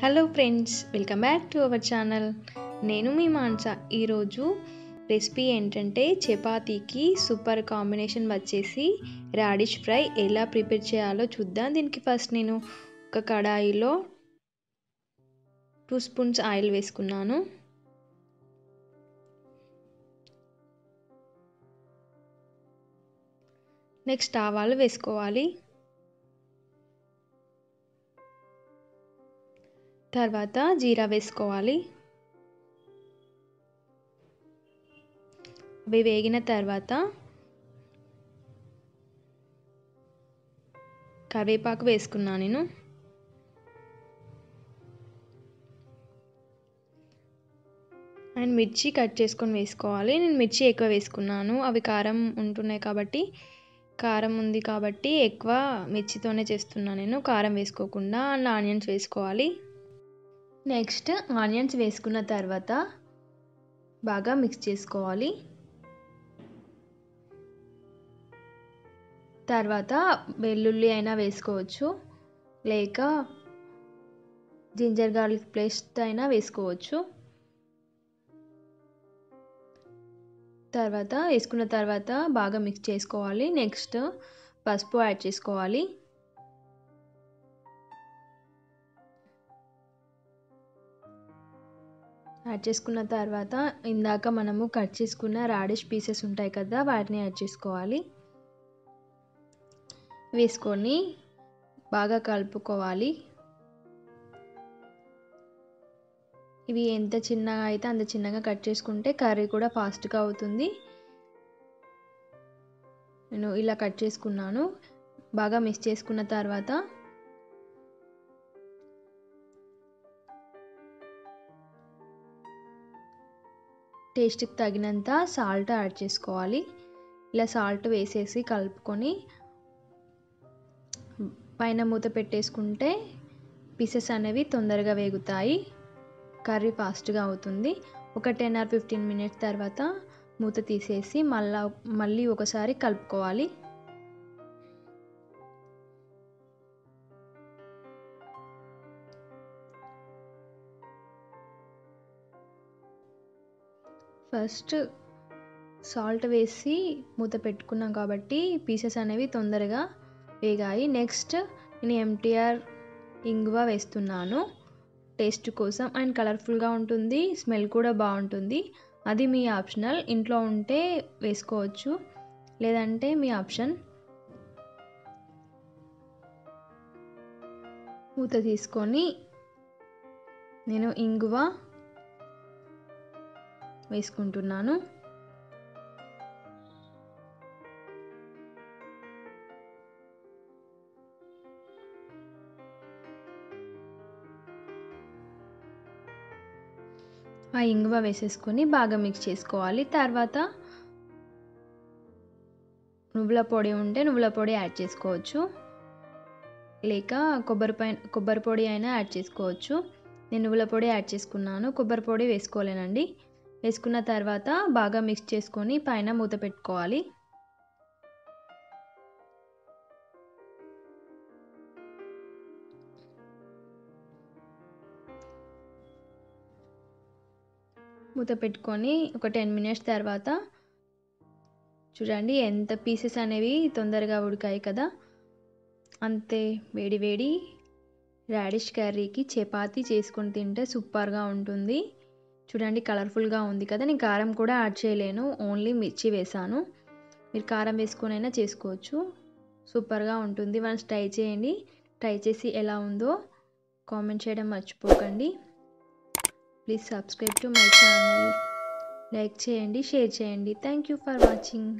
Hello friends welcome back to our channel నేను మీ మాన్సా. ఈరోజు రెసిపీ ఏంటంటే చపాతీకి సూపర్ కాంబినేషన్ వచ్చేసి రాడిష్ ఫ్రై ఎలా ప్రిపేర్ చేయాలో చూద్దాం. దీనికి ఫస్ట్ నేను ఒక కడాయిలో టూ స్పూన్స్ ఆయిల్ వేసుకున్నాను. నెక్స్ట్ ఆవాలు వేసుకోవాలి. తర్వాత జీరా వేసుకోవాలి. అవి వేగిన తర్వాత కరివేపాకు వేసుకున్నాను నేను. అండ్ మిర్చి కట్ చేసుకొని వేసుకోవాలి. నేను మిర్చి ఎక్కువ వేసుకున్నాను. అవి కారం ఉంటున్నాయి కాబట్టి కారం ఉంది కాబట్టి ఎక్కువ మిర్చితోనే చేస్తున్నాను నేను. కారం వేసుకోకుండా అండ్ ఆనియన్స్ వేసుకోవాలి. నెక్స్ట్ ఆనియన్స్ వేసుకున్న తర్వాత బాగా మిక్స్ చేసుకోవాలి. తర్వాత వెల్లుల్లి అయినా వేసుకోవచ్చు. లేక జింజర్ గార్లిక్ పేస్ట్ అయినా వేసుకోవచ్చు. తర్వాత వేసుకున్న తర్వాత బాగా మిక్స్ చేసుకోవాలి. నెక్స్ట్ పసుపు యాడ్ చేసుకోవాలి. యాడ్ చేసుకున్న తర్వాత ఇందాక మనము కట్ చేసుకున్న రాడిష్ పీసెస్ ఉంటాయి కదా వాటిని యాడ్ చేసుకోవాలి. వేసుకొని బాగా కలుపుకోవాలి. ఇవి ఎంత చిన్నగా అయితే అంత చిన్నగా కట్ చేసుకుంటే కర్రీ కూడా ఫాస్ట్గా అవుతుంది. నేను ఇలా కట్ చేసుకున్నాను. బాగా మిక్స్ చేసుకున్న తర్వాత టేస్ట్కి తగినంత సాల్ట్ యాడ్ చేసుకోవాలి. ఇలా సాల్ట్ వేసేసి కలుపుకొని పైన మూత పెట్టేసుకుంటే పీసెస్ అనేవి తొందరగా వేగుతాయి. కర్రీ ఫాస్ట్గా అవుతుంది. ఒక టెన్ ఆర్ ఫిఫ్టీన్ మినిట్స్ తర్వాత మూత తీసేసి మళ్ళా మళ్ళీ ఒకసారి కలుపుకోవాలి. ఫస్ట్ సాల్ట్ వేసి మూత పెట్టుకున్నాం కాబట్టి పీసెస్ అనేవి తొందరగా వేగాయి. నెక్స్ట్ నేను ఎంటీఆర్ ఇంగువ వేస్తున్నాను. టేస్ట్ కోసం అండ్ కలర్ఫుల్గా ఉంటుంది స్మెల్ కూడా బాగుంటుంది. అది మీ ఆప్షనల్. ఇంట్లో ఉంటే వేసుకోవచ్చు. లేదంటే మీ ఆప్షన్. మూత తీసుకొని నేను ఇంగువ వేసుకుంటున్నాను. ఆ ఇంగువ వేసేసుకొని బాగా మిక్స్ చేసుకోవాలి. తర్వాత నువ్వుల పొడి ఉంటే నువ్వుల పొడి యాడ్ చేసుకోవచ్చు. లేక కొబ్బరి పై కొబ్బరి పొడి అయినా యాడ్ చేసుకోవచ్చు. నేను నువ్వుల పొడి యాడ్ చేసుకున్నాను. కొబ్బరి పొడి వేసుకోలేనండి. వేసుకున్న తర్వాత బాగా మిక్స్ చేసుకొని పైన మూత పెట్టుకోవాలి. మూత పెట్టుకొని ఒక టెన్ మినిట్స్ తర్వాత చూడండి ఎంత పీసెస్ అనేవి తొందరగా ఉడికాయి కదా. అంతే వేడి వేడి రాడిష్ కర్రీకి చపాతీ చేసుకొని తింటే సూపర్గా ఉంటుంది. చూడండి కలర్ఫుల్గా ఉంది కదా నేను కారం కూడా యాడ్ చేయలేను ఓన్లీ మిర్చి వేసాను. మీరు కారం వేసుకొనైనా చేసుకోవచ్చు. సూపర్గా ఉంటుంది. వన్స్ ట్రై చేయండి. ట్రై చేసి ఎలా ఉందో కామెంట్ చేయడం మర్చిపోకండి. Please subscribe to my channel. Like చేయండి షేర్ చేయండి. Thank you for watching.